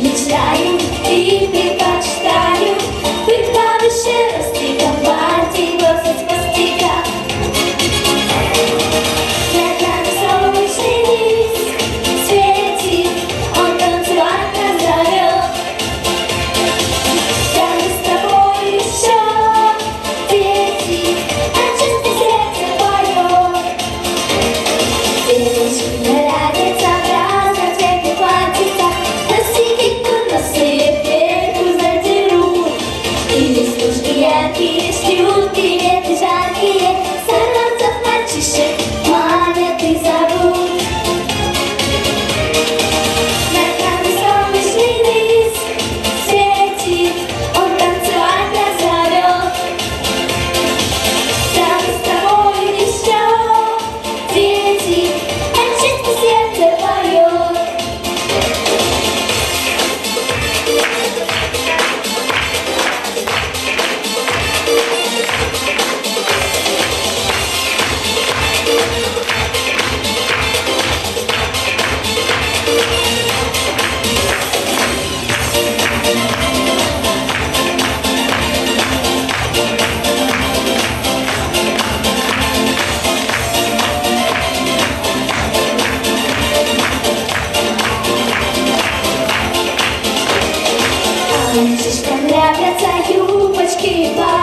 Мечтаю и предпочитаю быть повыше ростом. Там лепятся юбочки, бабочки.